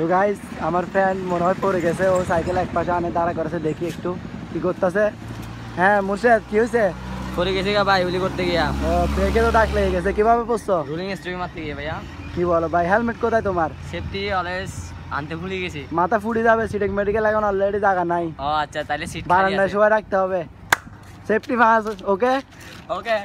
তো গাইস আমার ফ্রেন্ড মনে হয় পড়ে গেছে ও সাইকেল এক পাশে আনে দাঁড়া করেছে দেখি একটু কি করতেছে। হ্যাঁ মুর্শেদ কি হয়েছে? পড়ে গেছে গা ভাই হুলি করতে গিয়া। ব্রেকে তো দাগ লেগে গেছে কীভাবে পড়ছো? রুলিং স্ট্রিক মারতে গিয়ে ভাইয়া। কি বলো ভাই হেলমেট কোথায় তোমার? সেফটি অলওয়েজ আনতে ভুলে গেছি। মাথা ফুড়ে যাবে সিটেক মেডিকেল এখন অলরেডি জায়গা নাই। ও আচ্ছা তাহলে সিট বারান্দায় সবাই রাখতে হবে। সেফটি ফার্স্ট ওকে ওকে